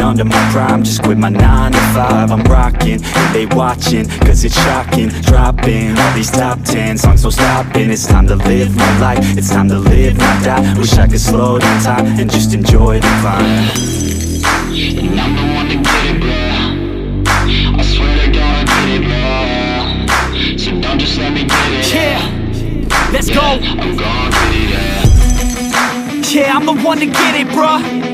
under my prime Just quit my 9 to 5 I'm rocking, and they watching Cause it's shocking, dropping All these top 10 songs, no stopping. It's time to live my life It's time to live, not die. Wish I could slow down time And just enjoy the climb And I'm the one to get it, bro. I swear to God I get it, bro. So don't just let me get it. Yeah, let's go. I'm gon' get it, yeah. Yeah, I'm the one to get it, bruh.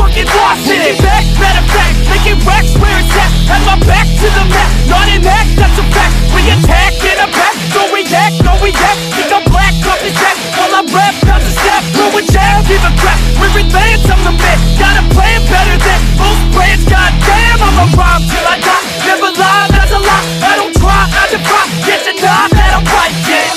lost it. Taking back, better fact. Making racks where it's at. Had my back to the mat. Not an act, that's a fact. We attack in a back. No react, no react. Think I'm black, up his back. While I rap, not to snap. Throw a jab, give a crap. We're advanced, I'm the man. Gotta play it better than most brands. Goddamn, I'm a rhyme till I die. Never lie, that's a lie. I don't try, I defy. Get to nod that I'm right. Yeah,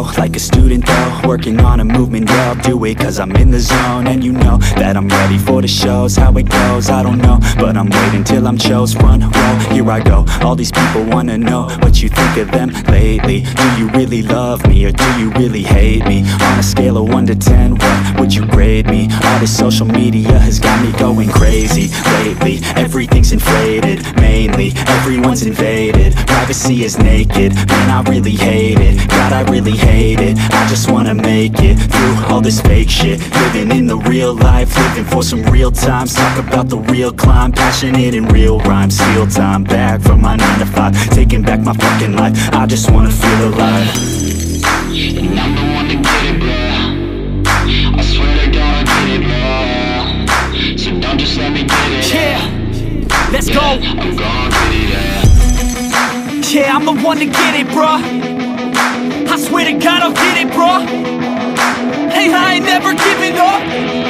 like a student though Working on a movement, I'll do it cause I'm in the zone. And you know that I'm ready for the shows, how it goes, I don't know. But I'm waiting till I'm chose, front row, here I go. All these people wanna know what you think of them lately. Do you really love me or do you really hate me? On a scale of 1 to 10, what would you grade me? All this social media has got me going crazy lately. Everything's inflated, mainly everyone's invaded. Privacy is naked, man I really hate it. God I really hate it, I just wanna make it Through all this fake shit, living in the real life Living for some real times, talk about the real climb Passionate in real rhymes, steal time back from my 9 to 5 Taking back my fucking life, I just wanna feel alive. And I'm the one to get it, bro. I swear to God I get it, bro. So don't just let me get it Yeah, eh. let's go. I'm gon' get it, yeah Yeah, I'm the one to get it, bro I swear to God, I'll get it, bro Hey, I ain't never giving up.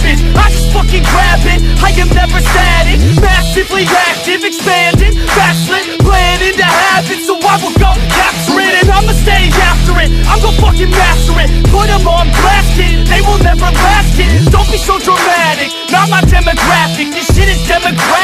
just grab it. I am never static, massively active, expanding, backslid, planning to have it. So I will go capture it, and I'ma stay after it. I'm gonna fucking master it. Put 'em on blast it. They will never last it. Don't be so dramatic. Not my demographic This shit is demographic.